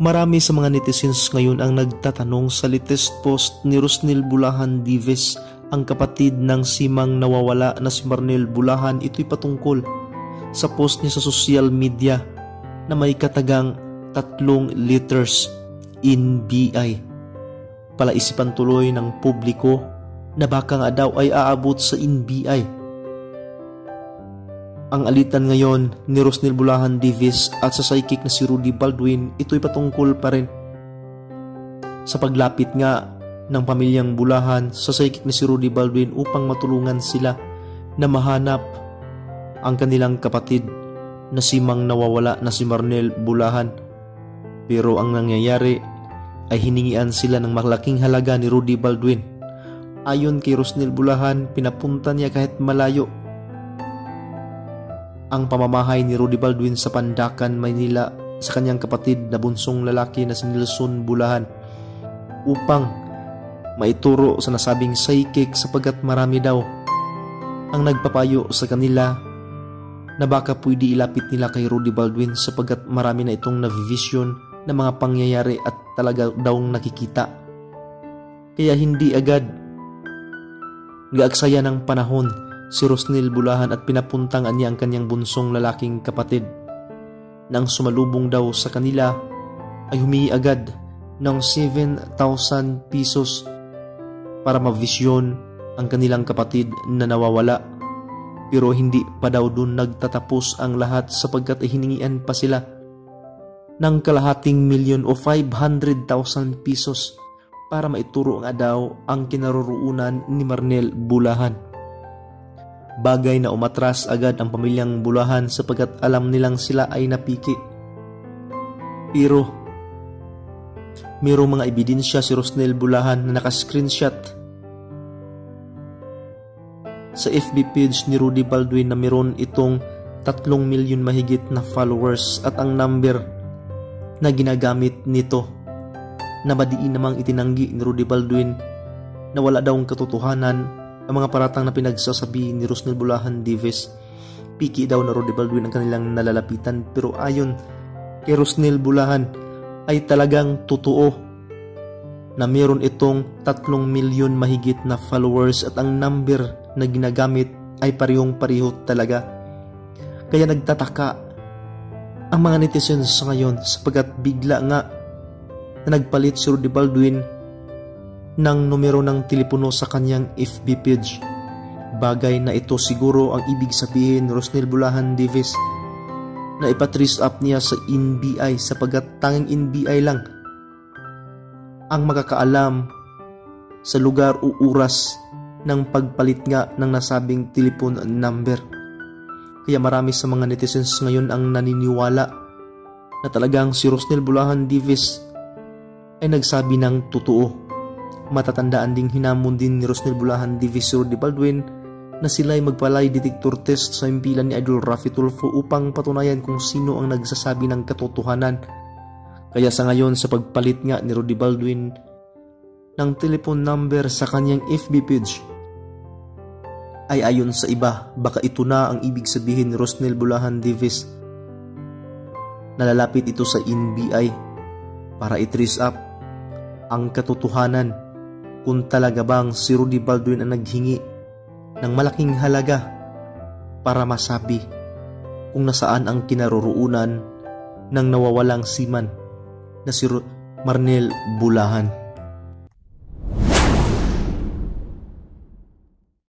Marami sa mga netizens ngayon ang nagtatanong sa latest post ni Rosnil Bulahan Dives, ang kapatid ng simang nawawala na si Marnel Bulahan. Ito'y patungkol sa post niya sa social media na may katagang tatlong letters in BI. Palaisipan tuloy ng publiko na baka nga daw ay aabot sa NBI ang alitan ngayon ni Rosnel Bulahan Davis at sa psychic na si Rudy Baldwin, ito'y patungkol pa rin. Sa paglapit nga ng pamilyang Bulahan sa psychic na si Rudy Baldwin upang matulungan sila na mahanap ang kanilang kapatid na simang nawawala na si Marnel Bulahan. Pero ang nangyayari ay hiningian sila ng malaking halaga ni Rudy Baldwin. Ayon kay Rosnel Bulahan, pinapunta niya kahit malayo ang pamamahay ni Rudy Baldwin sa Pandakan, Maynila sa kanyang kapatid na bunsong lalaki na si Nelson Bulahan upang maituro sa nasabing psychic sapagat marami daw ang nagpapayo sa kanila na baka pwede ilapit nila kay Rudy Baldwin sapagat marami na itong na-vision na mga pangyayari at talaga daw nakikita. Kaya hindi agad gaaksaya ng panahon si Rosnil Bulahan at pinapuntangan niya ang kanyang bunsong lalaking kapatid. Nang sumalubong daw sa kanila ay humingi agad ng 7,000 pesos para mavisyon ang kanilang kapatid na nawawala. Pero hindi pa daw doon nagtatapos ang lahat sapagkat hiningian pa sila ng kalahating milyon o 500,000 pesos para maituro nga daw ang kinaroroonan ni Marnel Bulahan bagay na umatras agad ang pamilyang Bulahan sapagkat alam nilang sila ay napiki. Pero, mayroong mga ebidensya si Rosnel Bulahan na nakascreenshot sa FB page ni Rudy Baldwin na meron itong 3 milyon mahigit na followers at ang number na ginagamit nito na madiin namang itinanggi ni Rudy Baldwin na wala daw katotohanan ang mga paratang na pinagsasabi ni Rosnel Bulahan Dives. Piki daw na Rodi Baldwin ang kanilang nalalapitan pero ayon kay Rosnel Bulahan ay talagang totoo na meron itong 3 milyon mahigit na followers at ang number na ginagamit ay parehong pareho talaga. Kaya nagtataka ang mga netizens ngayon sapagat bigla nga na nagpalit si Rudy Baldwin ng numero ng telepono sa kanyang FB page. Bagay na ito siguro ang ibig sabihin ni Rosnel Bulahan Davis na ipatris up niya sa NBI sapagat tanging NBI lang ang makakaalam sa lugar o oras ng pagpalit nga ng nasabing telephone number. Kaya marami sa mga netizens ngayon ang naniniwala na talagang si Rosnel Bulahan Davis ay nagsabi ng totoo Matatandaan ding hinamon din ni Rosnel Bulahan Divisor de Baldwin na sila ay magpalay detector test sa impilan ni Idol Rafi Tulfo upang patunayan kung sino ang nagsasabi ng katotohanan. Kaya sa ngayon sa pagpalit nga ni Rudy Baldwin ng telephone number sa kanyang FB page ay ayon sa iba baka ito na ang ibig sabihin ni Rosnel Bulahan Davis. Nalalapit ito sa NBI para i-trace up ang katotohanan kung talaga bang si Rudy Baldwin ang naghingi ng malaking halaga para masabi kung nasaan ang kinaroroonan ng nawawalang siman na si Marnel Bulahan.